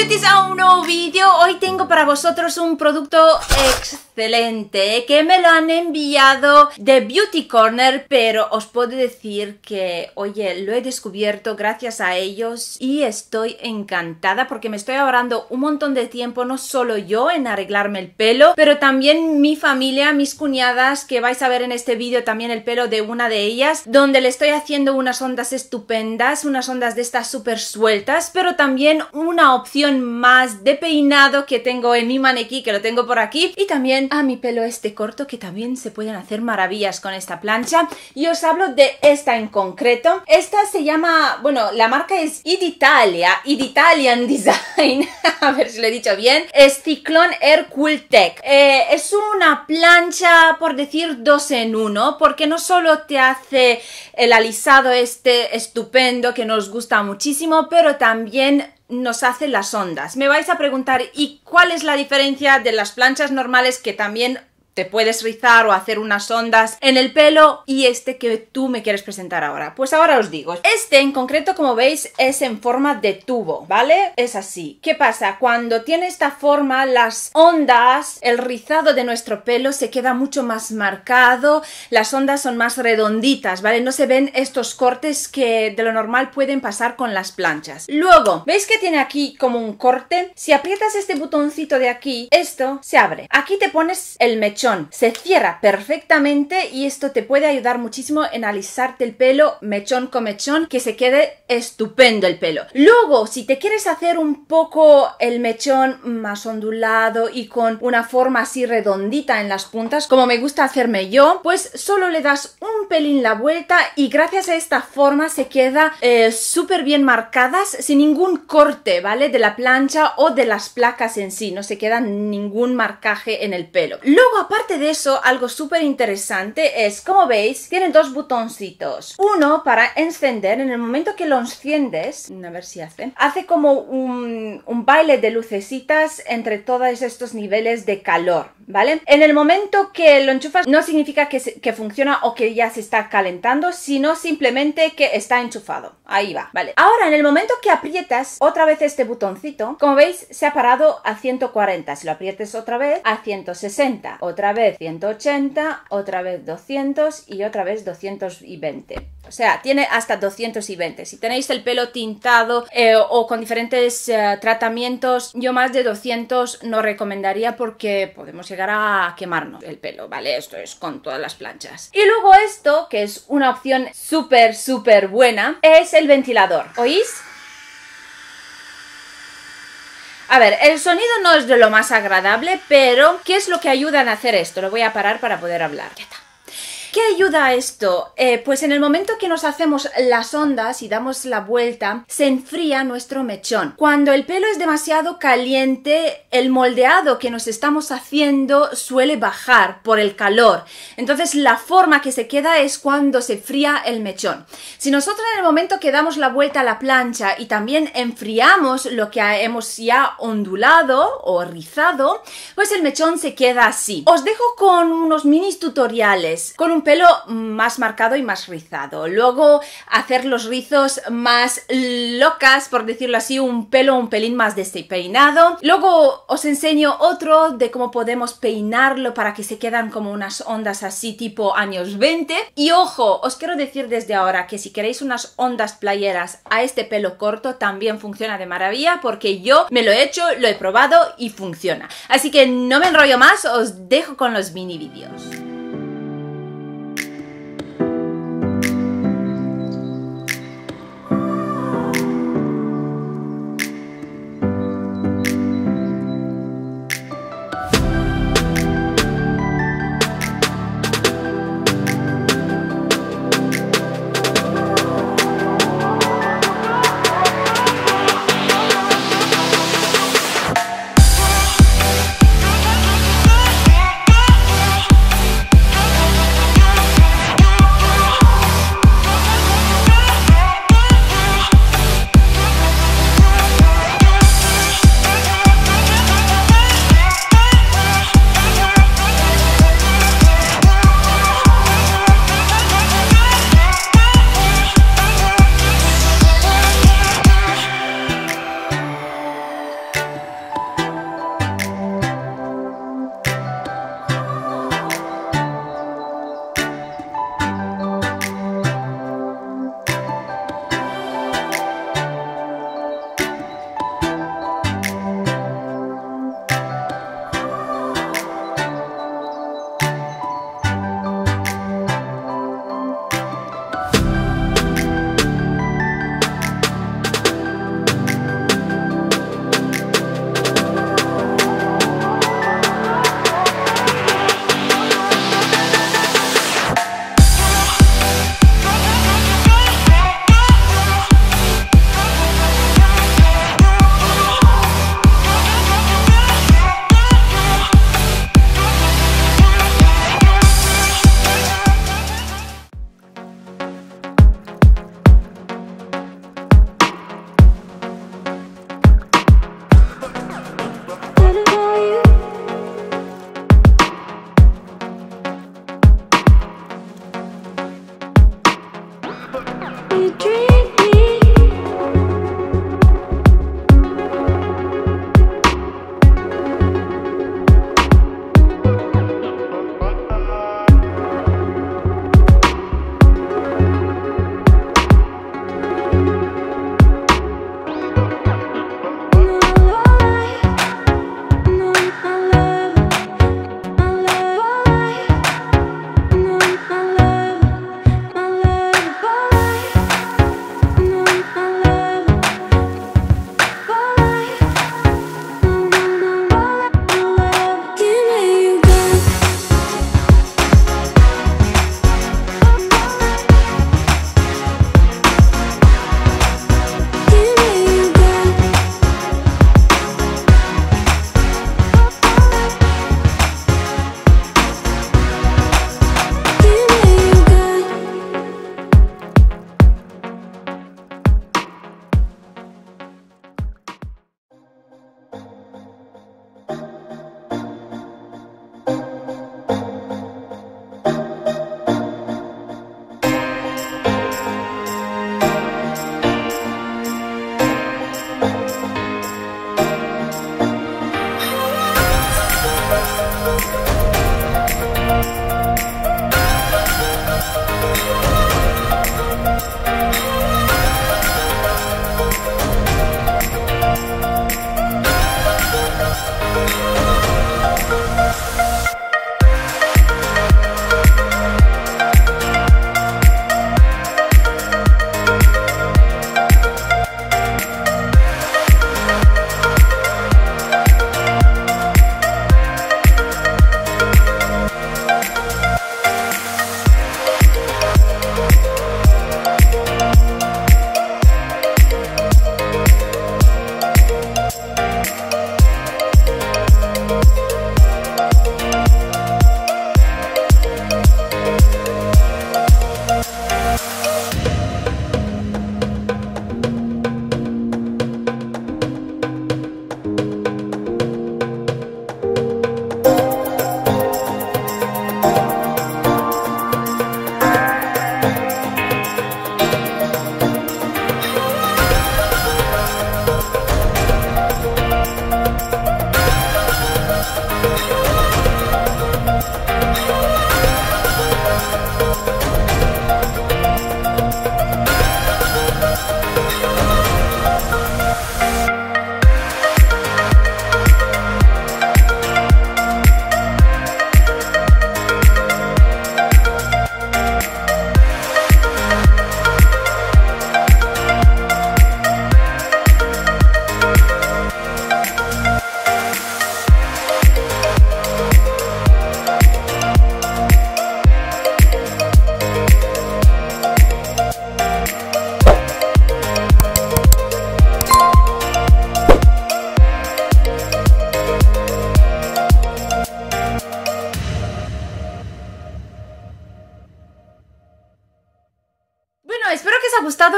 Beauties a un nuevo vídeo. Hoy tengo para vosotros un producto excelente que me lo han enviado de Beauty Corner, pero os puedo decir que, oye, lo he descubierto gracias a ellos y estoy encantada porque me estoy ahorrando un montón de tiempo, no solo yo en arreglarme el pelo, pero también mi familia, mis cuñadas, que vais a ver en este vídeo también el pelo de una de ellas, donde le estoy haciendo unas ondas estupendas, unas ondas de estas súper sueltas, pero también una opción más de peinado que tengo en mi maniquí, que lo tengo por aquí, y también a mi pelo este corto, que también se pueden hacer maravillas con esta plancha. Y os hablo de esta en concreto. Esta se llama, bueno, la marca es Id Italia, Design, a ver si lo he dicho bien, es Cyclone Air Cool Tech. Eh, es una plancha, por decir, dos en uno, porque no solo te hace el alisado este estupendo que nos gusta muchísimo, pero también nos hace las ondas. Me vais a preguntar, ¿y cuál es la diferencia de las planchas normales que también puedes rizar o hacer unas ondas en el pelo y este que tú me quieres presentar ahora. Pues ahora os digo, este en concreto como veis es en forma de tubo, ¿vale? Es así. ¿Qué pasa? Cuando tiene esta forma las ondas, el rizado de nuestro pelo se queda mucho más marcado, las ondas son más redonditas, ¿vale? No se ven estos cortes que de lo normal pueden pasar con las planchas. Luego, ¿veis que tiene aquí como un corte? Si aprietas este botoncito de aquí, esto se abre. Aquí te pones el mechón se cierra perfectamente y esto te puede ayudar muchísimo en alisarte el pelo mechón con mechón, que se quede estupendo el pelo. Luego, si te quieres hacer un poco el mechón más ondulado y con una forma así redondita en las puntas, como me gusta hacerme yo, pues solo le das un pelín la vuelta y gracias a esta forma se queda eh, súper bien marcadas sin ningún corte, ¿vale? De la plancha o de las placas en sí, no se queda ningún marcaje en el pelo. Luego, aparte de eso, algo súper interesante es, como veis, tienen dos botoncitos. Uno para encender, en el momento que lo enciendes, a ver si hace, hace como un, baile de lucecitas entre todos estos niveles de calor, ¿vale? En el momento que lo enchufas, no significa que, que funciona o que ya se está calentando, sino simplemente que está enchufado. Ahí va, ¿vale? Ahora, en el momento que aprietas otra vez este botoncito, como veis, se ha parado a 140. Si lo aprietes otra vez, a 160. Otra otra vez 180, otra vez 200 y otra vez 220. O sea, tiene hasta 220. Si tenéis el pelo tintado eh, o con diferentes eh, tratamientos, yo más de 200 no recomendaría porque podemos llegar a quemarnos el pelo, ¿vale? Esto es con todas las planchas. Y luego esto, que es una opción súper, súper buena, es el ventilador. ¿Oís? A ver, el sonido no es de lo más agradable, pero ¿qué es lo que ayuda a hacer esto? Lo voy a parar para poder hablar. ¿Qué tal? ¿Qué ayuda a esto? Eh, pues en el momento que nos hacemos las ondas y damos la vuelta, se enfría nuestro mechón. Cuando el pelo es demasiado caliente, el moldeado que nos estamos haciendo suele bajar por el calor. Entonces la forma que se queda es cuando se fría el mechón. Si nosotros en el momento que damos la vuelta a la plancha y también enfriamos lo que hemos ya ondulado o rizado, pues el mechón se queda así. Os dejo con unos mini tutoriales, con un pelo más marcado y más rizado. Luego hacer los rizos más locas, por decirlo así, un pelo un pelín más despeinado. Luego os enseño otro de cómo podemos peinarlo para que se quedan como unas ondas así tipo años 20. Y ojo, os quiero decir desde ahora que si queréis unas ondas playeras a este pelo corto también funciona de maravilla porque yo me lo he hecho, lo he probado y funciona. Así que no me enrollo más, os dejo con los mini vídeos.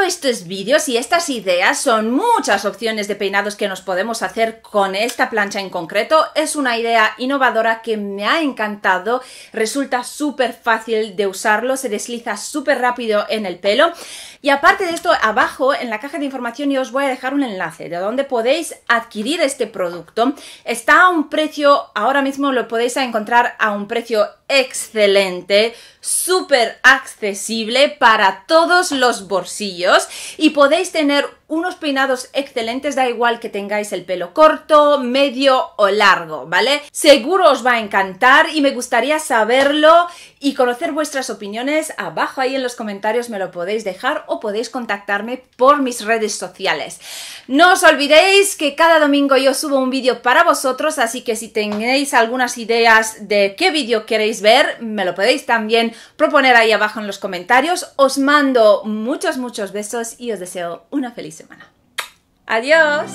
Estos vídeos y estas ideas. Son muchas opciones de peinados que nos podemos hacer con esta plancha en concreto. Es una idea innovadora que me ha encantado. Resulta súper fácil de usarlo, se desliza súper rápido en el pelo. Y aparte de esto, abajo en la caja de información yo os voy a dejar un enlace de donde podéis adquirir este producto. Está a un precio, ahora mismo lo podéis encontrar a un precio excelente, súper accesible para todos los bolsillos y podéis tener unos peinados excelentes, da igual que tengáis el pelo corto, medio o largo, ¿vale? Seguro os va a encantar y me gustaría saberlo y conocer vuestras opiniones. Abajo ahí en los comentarios me lo podéis dejar o podéis contactarme por mis redes sociales. No os olvidéis que cada domingo yo subo un vídeo para vosotros, así que si tenéis algunas ideas de qué vídeo queréis ver, me lo podéis también proponer ahí abajo en los comentarios. Os mando muchos, muchos besos y os deseo una feliz Adiós.